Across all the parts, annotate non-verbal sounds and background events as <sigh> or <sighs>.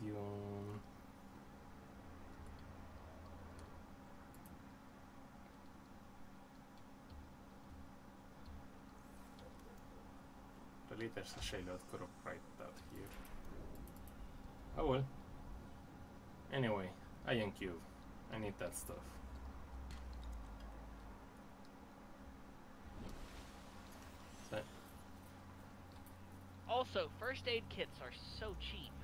medium. Really, there's a shayload crop right out here. Oh well. Anyway, ion cube. I need that stuff. So, Also, first aid kits are so cheap.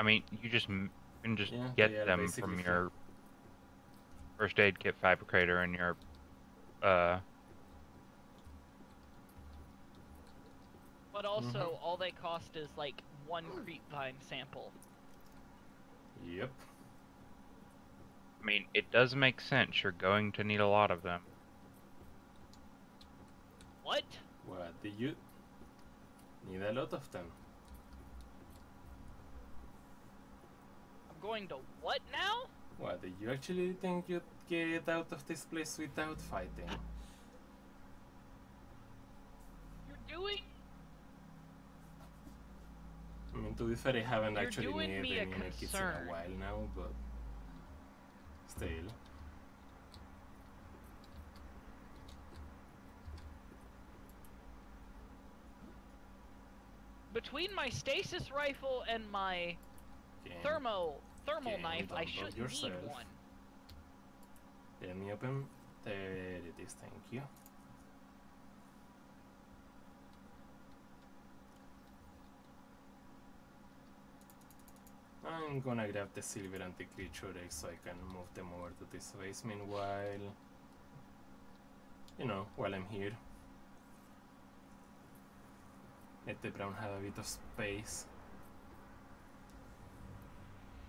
I mean, you just m- can just Yeah, get they are them basically from free. your first aid kit fabricator and your uh But also, Mm-hmm. all they cost is like one creepvine sample. yep. I mean, it does make sense. You're going to need a lot of them. What? What do you need a lot of them? Going to what now? What do you actually think you'd get out of this place without fighting? You're doing I mean, to be fair, I haven't You're actually needed me any medkits in a while now, but still. between my stasis rifle and my Okay. thermo thermal Okay, knife. I should love need yourself. one. Let me open. There it is, thank you. I'm gonna grab the silver anti-creature eggs so I can move them over to this base meanwhile. You know, while I'm here. Let the prawn have a bit of space.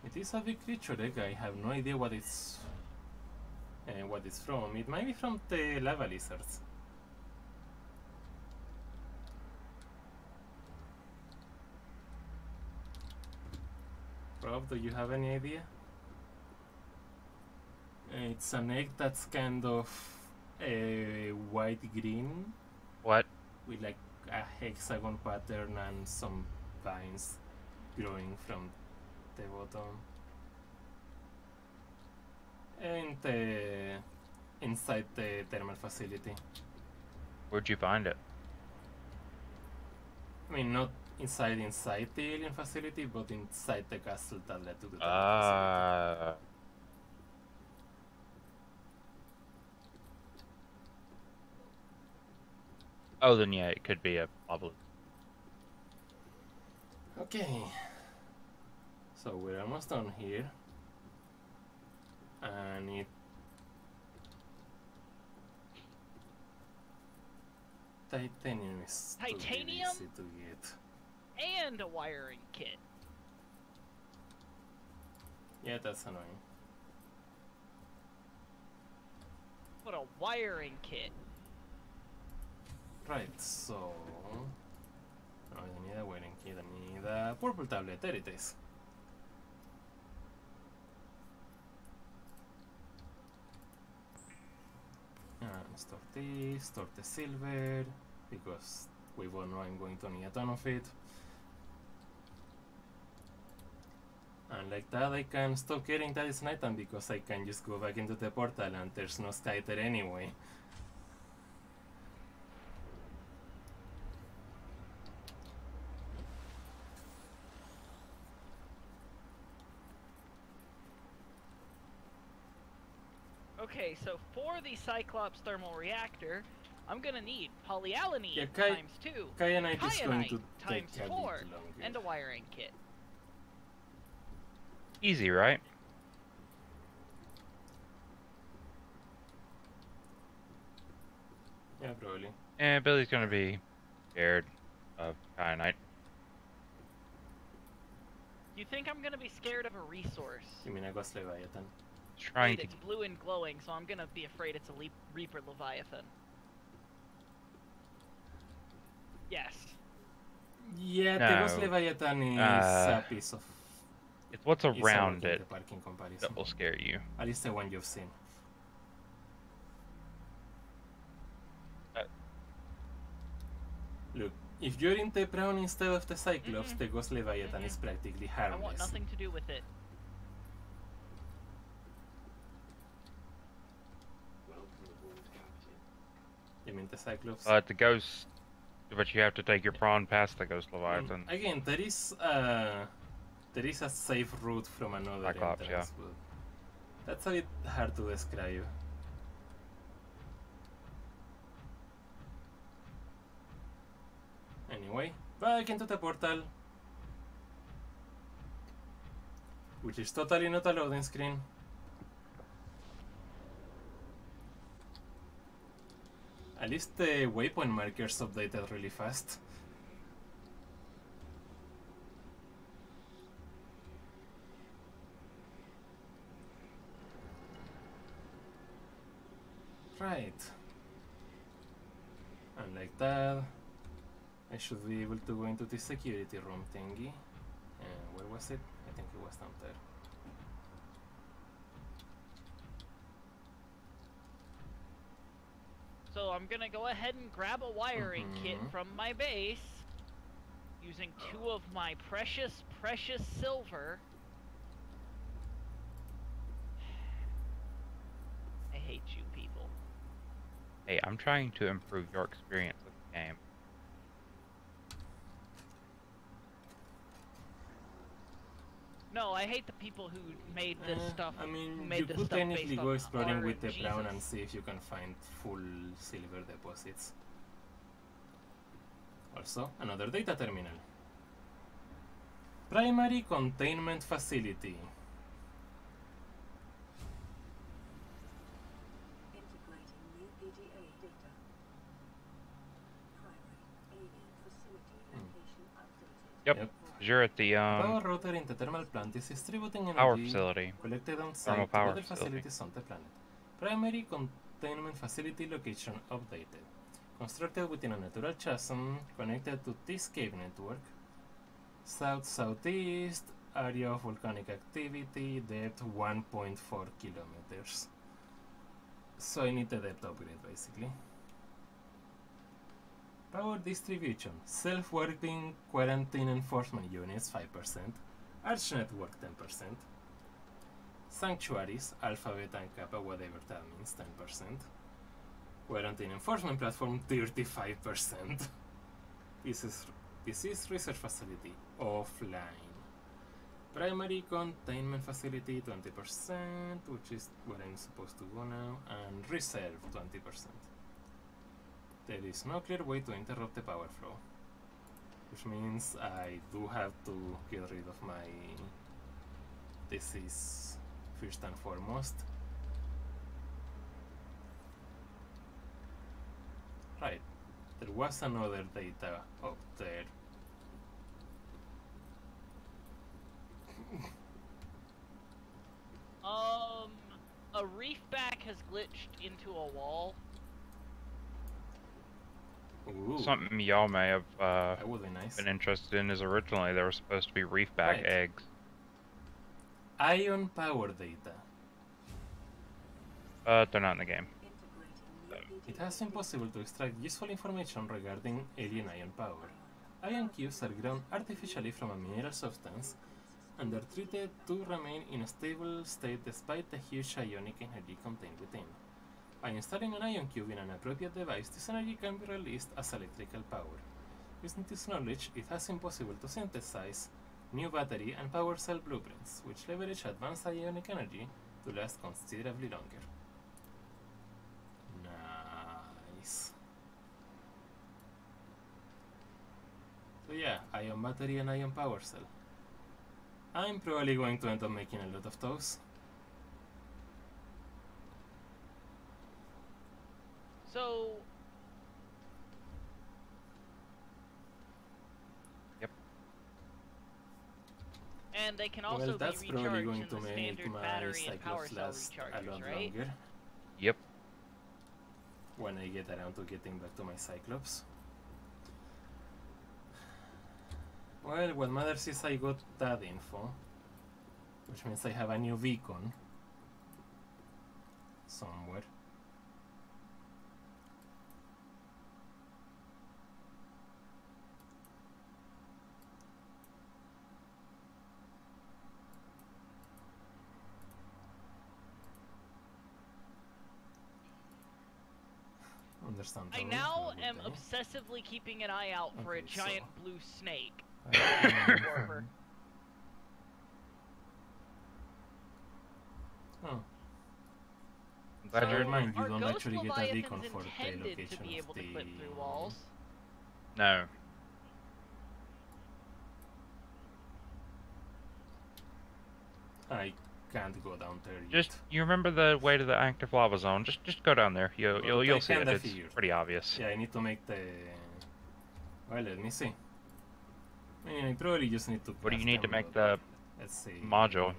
It is a big creature egg, I have no idea what it's uh, what it's from. It might be from the lava lizards. Rob, do you have any idea? It's an egg that's kind of uh, white green What? with like a hexagon pattern and some vines growing from the bottom. And the inside the thermal facility. Where'd you find it? I mean, not inside inside the alien facility, but inside the castle that led to the thermal Uh, oh, then yeah, it could be a facility. Okay. So we're almost done here. And it Titanium is Titanium? easy to get. And a wiring kit. Yeah, that's annoying. What a wiring kit. Right, so... I need a wedding kit, I need a purple tablet, there it is. And store this, store the silver, because we both know I'm going to need a ton of it. And like that I can stop getting that is nighttime because I can just go back into the portal and there's no sky there anyway. Okay, so for the Cyclops thermal reactor, I'm gonna need polyaniline Yeah, Kai- times two, Kyanite is going kyanite to take times a four, and a wiring kit. Easy, right? Yeah, probably. Eh, Billy's gonna be scared of kyanite. You think I'm gonna be scared of a resource? You mean a ghost leviathan? Trying Wait, to it's blue and glowing, so I'm gonna be afraid it's a leap Reaper Leviathan. Yes. Yeah, the ghost leviathan is Uh, a piece of. It's what's around it the park in that will scare you. At least the one you've seen. Uh. Look, If you're in the Prawn instead of the Cyclops, Mm-mm. the Ghost Leviathan is Mm-mm. practically I want nothing to do with it. You mean the Cyclops? Uh, the ghost, but you have to take your prawn past the ghost Um, leviathan. again, there is uh, there is a safe route from another Cyclops, entrance, but that's a bit hard to describe. Anyway, back into the portal, which is totally not a loading screen. At least the waypoint markers updated really fast. Right. And like that, I should be able to go into the security room thingy. Uh, where was it? I think it was down there. So I'm gonna go ahead and grab a wiring kit Mhm. from my base using two of my precious, precious silver. <sighs> I hate you people. Hey, I'm trying to improve your experience with the game. No, I hate the people who made this Uh, stuff. I mean, made you this could stuff technically go exploring with the and prawn and see if you can find full silver deposits. Also, another data terminal. Primary Containment Facility. Integrating new PDA data. Primary alien facility location updated. Yep. Yep. You're at the Power um router in the thermal plant is distributing energy power facility. collected on site to power other facility. on the planet. Primary containment facility location updated. Constructed within a natural chasm connected to this cave network. South southeast area of volcanic activity, depth 1.4 kilometers. So I need the depth upgrade basically. Power distribution. Self-working quarantine enforcement units 5%. Arch network 10%. Sanctuaries, Alpha, Beta, and Kappa, whatever that means, 10%. Quarantine enforcement platform 35%. <laughs> This is this is research facility offline. Primary containment facility 20%, which is where I'm supposed to go now, and reserve 20%. There is no clear way to interrupt the power flow, which means I do have to get rid of my disease first and foremost. Right, there was another data up there. Um, a reef back has glitched into a wall. Ooh, Something y'all may have uh, be nice. been interested in is originally there were supposed to be reefback Right. eggs. Ion power data. But they're not in the game. It has been possible to extract useful information regarding alien ion power. Ion cubes are grown artificially from a mineral substance and are treated to remain in a stable state despite the huge ionic energy contained within. By installing an ion cube in an appropriate device, this energy can be released as electrical power. Using this knowledge, it has been possible to synthesize new battery and power cell blueprints, which leverage advanced ionic energy to last considerably longer. Nice. So yeah, ion battery and ion power cell. I'm probably going to end up making a lot of those. So. Yep. And they can also well, also that's be probably recharged going in to the make standard my battery and power Cyclops cell last rechargers, right? longer Yep. when I get around to getting back to my Cyclops. Well, what matters is I got that info, which means I have a new beacon somewhere. Understand. I now have am good obsessively keeping an eye out for a Okay, so- giant blue snake. <laughs> I- oh, Glad So, you're- mind you don't actually get a leviathans beacon for the intended to location be of able to clip the- through walls? No. I can't go down there yet. Just you remember the way to the active lava zone. Just just go down there. You'll you'll you'll see it. It's pretty obvious. Yeah, I need to make the. Well, let me see. I mean, I probably just need to. What do you need to make the Let's see. module?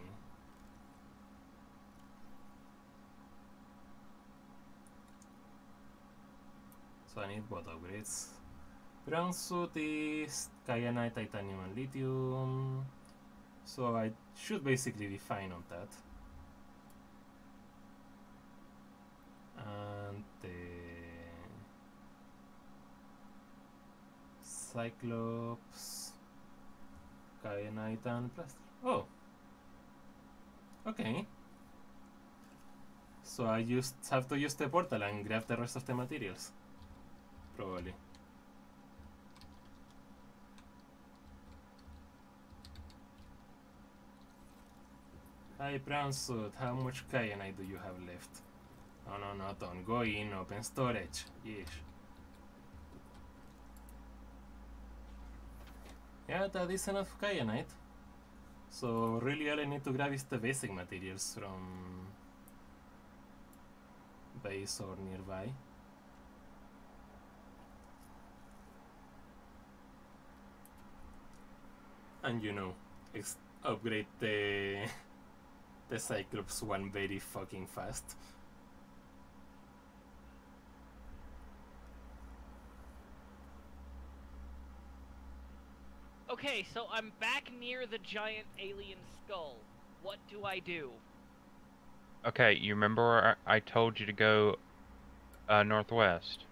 So I need what upgrades? Prawn suit is kyanite, titanium, and lithium. So I should basically be fine on that. And the Cyclops, kyanite, and plastic. Oh, okay. So I just have to use the portal and grab the rest of the materials. Probably. Hi prawn suit, uh, how much kyanite do you have left? Oh no no don't go in open storage. Yes. Yeah, that is enough kyanite. So really all I need to grab is the basic materials from base or nearby. And you know, upgrade the <laughs> the Cyclops one very fucking fast. Okay, so I'm back near the giant alien skull. What do I do? Okay, you remember I I told you to go uh, northwest,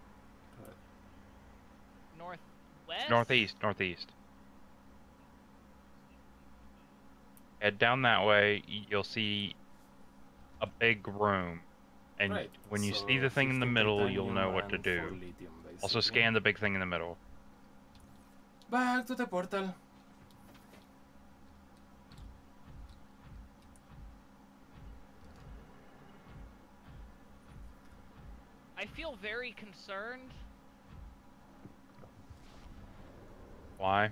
Northwest? northeast, northeast. Head down that way. You'll see a big room, and Right, when you see the thing in the middle, you'll know what to do. lithium, Also, scan the big thing in the middle. Back to the portal. I feel very concerned. Why?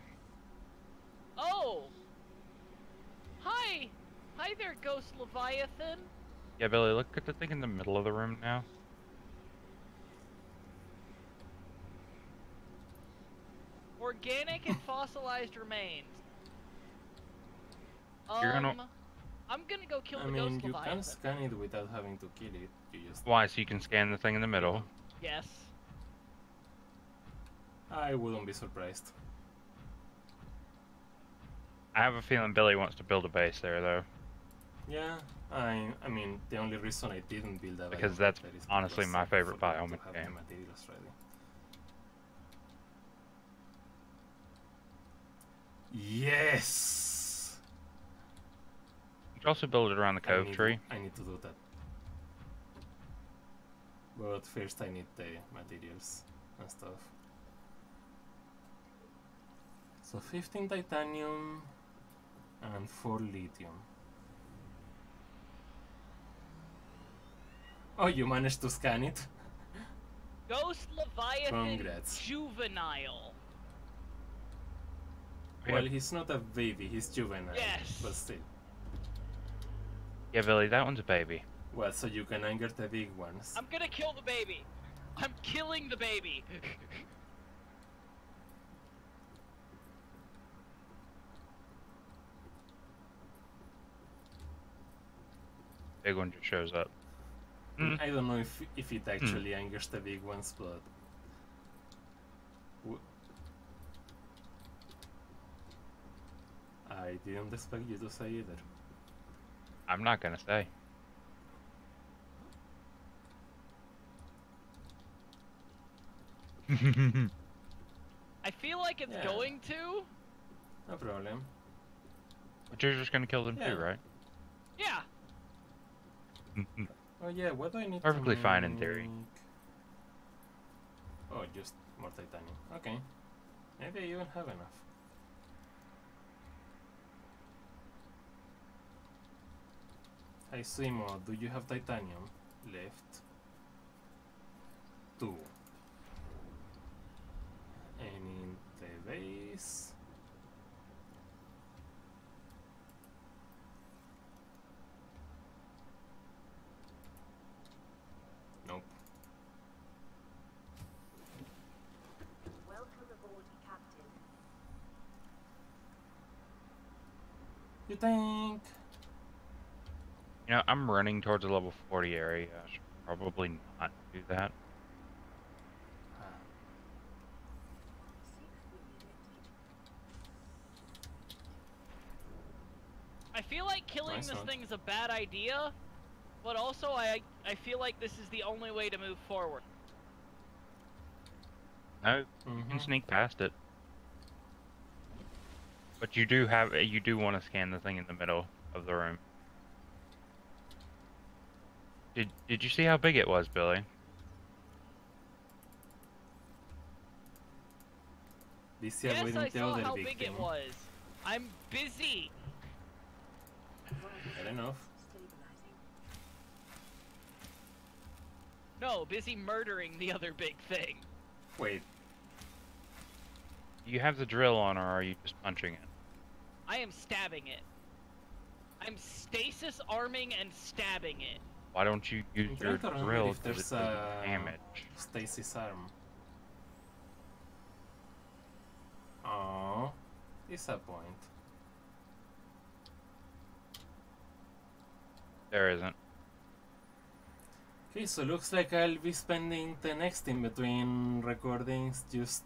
Oh! Hi! Hi there, Ghost Leviathan! Yeah, Billy, look at the thing in the middle of the room now. Organic and fossilized remains. <laughs> You're gonna- Um, I'm gonna go kill I the mean, Ghost you Leviathan. can scan it without having to kill it. You just. Why? So you can scan the thing in the middle. Yes. I wouldn't be surprised. I have a feeling Billy wants to build a base there, though. Yeah, I I mean the only reason I didn't build a Because that's honestly my favorite biome in the game. materials ready. Yes. You can also build it around the I cove need- tree. I need to do that. But first I need the materials and stuff. So 15 titanium and 4 lithium. Oh, you managed to scan it? Ghost Leviathan Congrats. Juvenile. Well, he's not a baby, he's juvenile. Yes. But still. Yeah, Billy, that one's a baby. Well, so you can anger the big ones. I'm gonna kill the baby. I'm killing the baby. <laughs> Big one just shows up. Mm. I don't know if if it actually angers the big ones, but I didn't expect you to say either. I'm not gonna say. <laughs> I feel like it's Yeah. going to. No problem. but you're just gonna kill them Yeah. too, right? Yeah. Mm-hmm. Oh yeah, what do I need? Perfectly to fine in theory. Oh, just more titanium. Okay. Maybe I even have enough. Hi Simo, do you have titanium left? Two. And in the base. Nope. Welcome aboard, Captain. You think? You know, I'm running towards a level 40 area. I should probably not do that. Six will be ready. I feel like killing Nice this thing is a bad idea, but also I I feel like this is the only way to move forward. No, you can mhm. sneak past it. But you do have, you do want to scan the thing in the middle of the room. Did Did you see how big it was, Billy? This yes, avoiding I the saw how big big thing. it was. I'm busy. I don't know. No, busy murdering the other big thing. Wait, you have the drill on, or are you just punching it? I am stabbing it. I'm stasis arming and stabbing it. Why don't you use your trying to drill if because it there's, does uh, damage? stasis arm. Oh, disappoint. There isn't. Okay, so looks like I'll be spending the next in between recordings just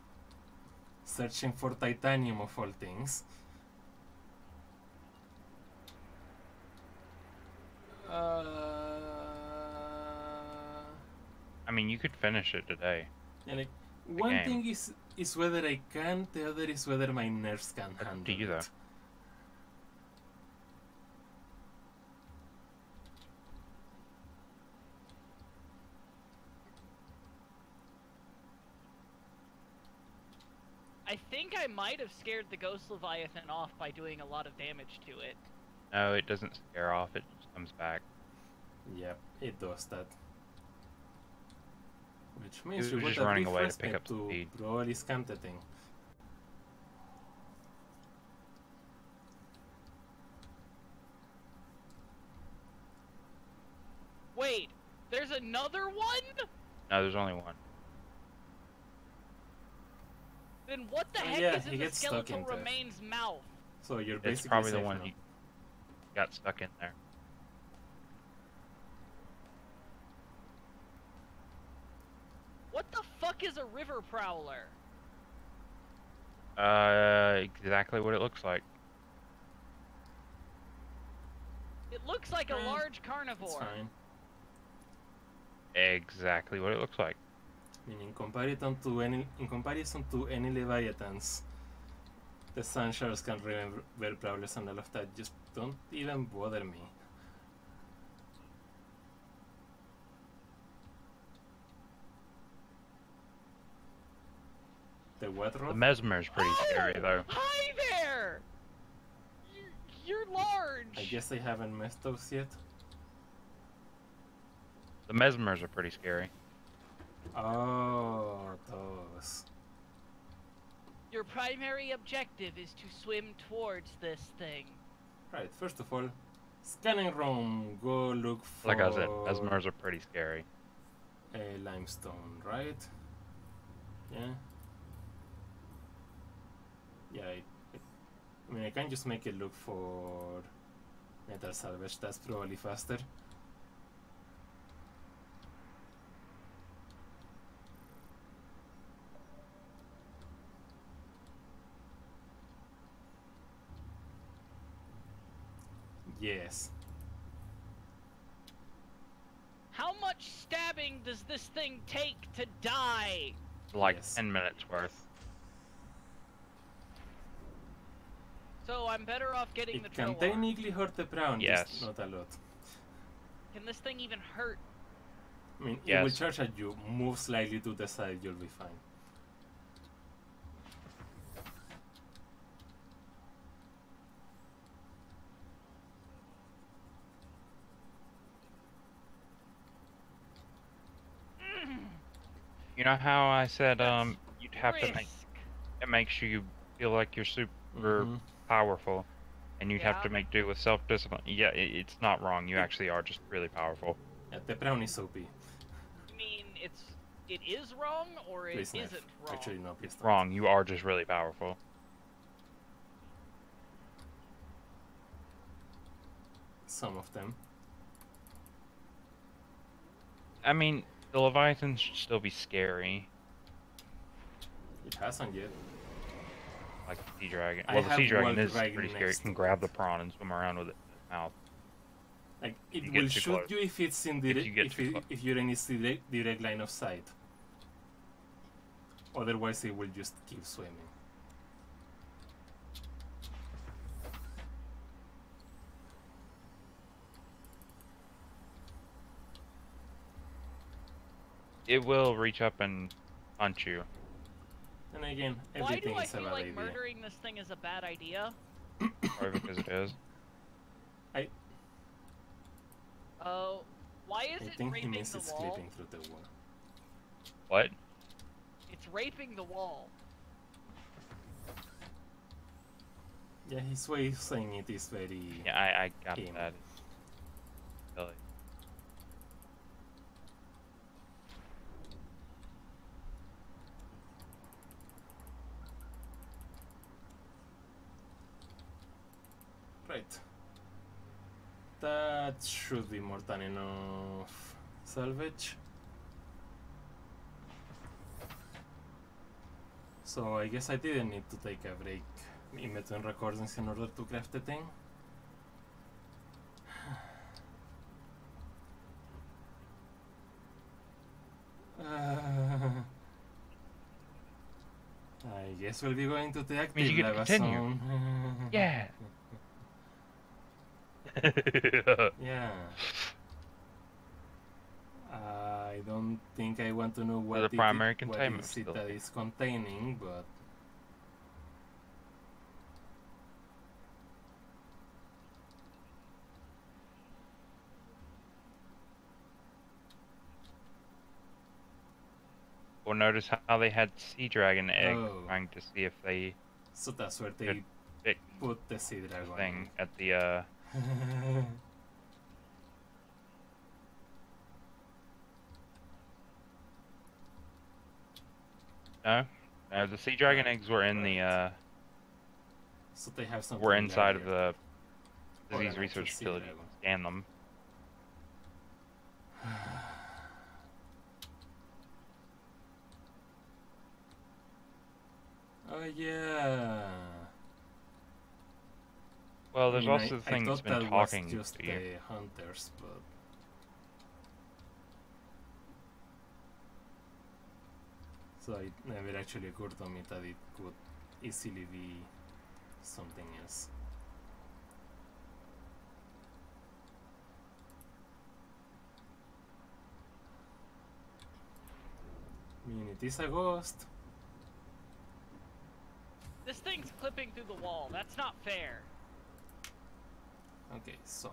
searching for titanium of all things. Uh, I mean, you could finish it today. yeah, like, one game. thing is is whether I can, the other is whether my nerves can Up to handle you, though. it. I think I might have scared the Ghost Leviathan off by doing a lot of damage to it. No, it doesn't scare off. It just comes back. Yep, it does that. Which means was you just would running have away to refreshed pick me up some to speed. probably scam the thing. Wait, there's another one? No, there's only one. Then what the Oh, heck yeah, is he in the gets stuck skeletal in there. remains mouth? So you're basically It's probably the one now. you got stuck in there. What the fuck is a river prowler? Uh, exactly what it looks like. It looks like a large It's carnivore. fine. Exactly what it looks like. I mean, in comparison to any, in comparison to any leviathans, the sun sharks can remember prowlers and all of that. Just don't even bother me. The what The mesmer's pretty scary Oh, though. Hi there! You're, you're large! I guess they haven't messed those yet. The mesmers are pretty scary. Oh, those. Your primary objective is to swim towards this thing. Right, first of all, scanning room, go look for Like I said, mesmers are pretty scary. a limestone, right? Yeah. Yeah, I, I, I mean, I can just make it look for metal salvage. That's probably faster. Yes. How much stabbing does this thing take to die? Like Yes. 10 minutes worth. So I'm better off getting the It can drill arm. technically hurt the prawn, Yes. just not a lot. Can this thing even hurt? I mean, it will charge at you, move slightly to the side, you'll be fine. You know how I said um you'd have to make Risk. it makes you feel like you're super Mhm. Powerful, and you'd have to make do with self-discipline. Yeah, it, it's not wrong. You actually are just really powerful. Yeah, the prawn is OP. You mean it's it is wrong or it Please, Neff. not wrong? Actually, no, please don't. Wrong. You are just really powerful. Some of them. I mean, the Leviathans should still be scary, It hasn't yet. Like the Sea Dragon. I Well, the Sea Dragon is Dragon pretty scary. It can grab the prawn and swim around with it in its mouth. Like it will shoot close. you if it's in direct, you get if, it, if you're in its direct, direct line of sight. Otherwise, it will just keep swimming. It will reach up and punch you. And again, Why do I is a feel like idea. murdering this thing is a bad idea? <coughs> Probably because it is. I. Oh, why is I it think he raping means the it's wall? clipping through the wall. What? It's raping the wall. Yeah, his way of saying it is very. Yeah, I, I got Game. that. Silly. Right. That should be more than enough salvage. So I guess I didn't need to take a break in between recordings in order to craft the thing. Uh, <sighs> I guess we'll be going to the active you lava continue. zone. <laughs> Yeah. <laughs> Yeah. I don't think I want to know what the it primary what containment is it that containing, but well, notice how they had sea dragon egg Oh. trying to see if they so that's where they put the sea dragon. thing at the uh <laughs> no, no the sea dragon eggs were in the uh so they have something. were inside of the Or disease research facility. Scan them. <sighs> Oh yeah. Well, there's I mean, also I- the thing I that's thought been that talking was just to you. the hunters, but so it never actually occurred to me that it could easily be something else. I mean, it is a ghost. This thing's clipping through the wall. That's not fair. Okay, so.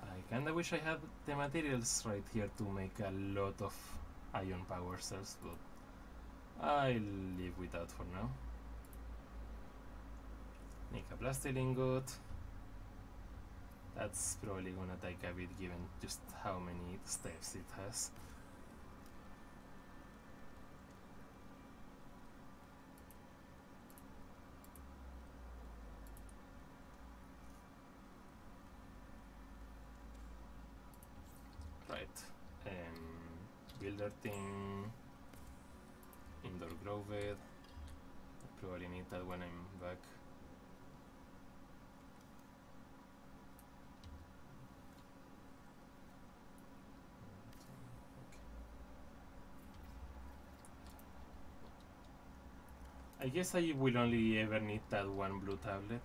I kinda wish I had the materials right here to make a lot of ion power cells, but I'll live with that for now. Make a plastic ingot. That's probably gonna take a bit given just how many steps it has. guess I will only ever need that one blue tablet.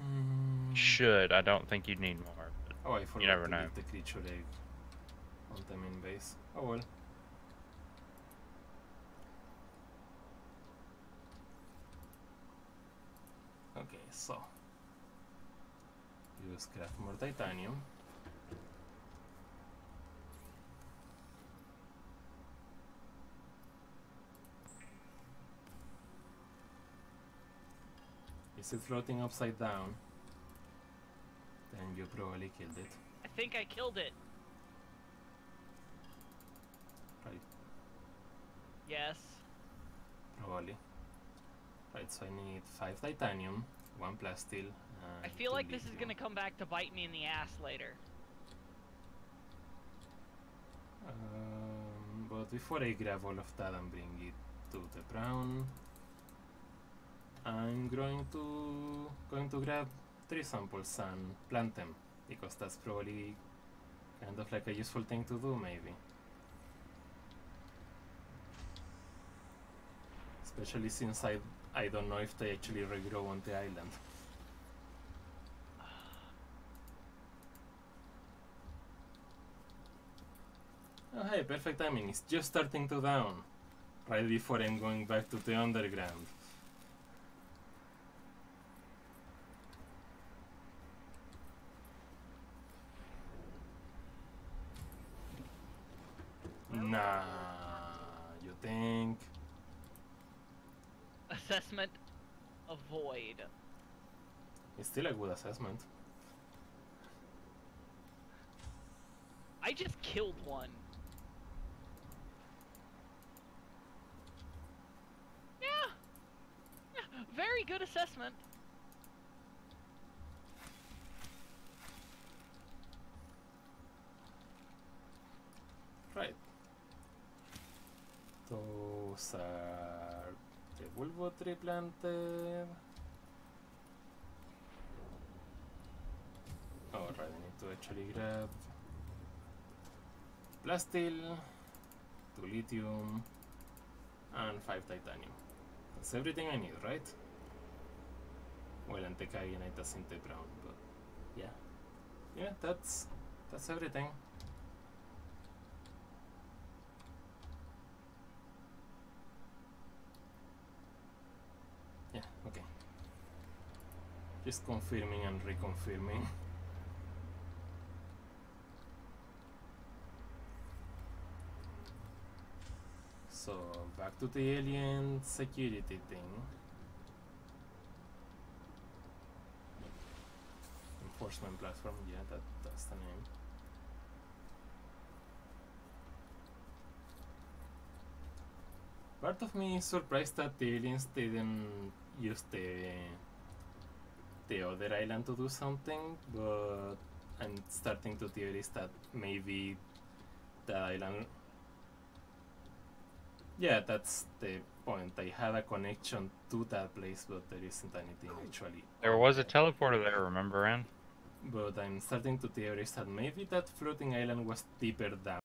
Mm. Should. I don't think you'd need more. oh, I forgot you never to know. the creature egg on the main base. Oh well. Okay, so use craft more titanium. Is it floating upside down? Then you probably killed it. I think I killed it. Right, Yes. probably. Right, so I need 5 titanium, 1 plasteel, I feel like this is gonna come back to bite me in the ass later. Um, but before I grab all of that and bring it to the prawn, I'm going to going to grab three samples and plant them because that's probably kind of like a useful thing to do, maybe. Especially since I I don't know if they actually regrow on the island. Hey, perfect timing. It's just starting to down. Right before I'm going back to the underground. Nah, you think? Assessment avoid. It's still a good assessment. I just killed one. Yeah. Very good assessment. Right. Those are the Bulbo. Alright, I need to actually grab plasteel, two lithium, and five titanium. That's everything I need, right? Well, and the kyanite doesn't the prawn, but yeah. Yeah, that's that's everything. Yeah, okay. Just confirming and reconfirming. So, back to the alien security thing. Enforcement platform, yeah, that, that's the name. Part of me is surprised that the aliens didn't use the the other island to do something, but I'm starting to theorize that maybe the island. Yeah, that's the point. I had a connection to that place, but there isn't anything actually. there was a teleporter there, remember, Ann? But I'm starting to theorize that maybe that floating island was deeper down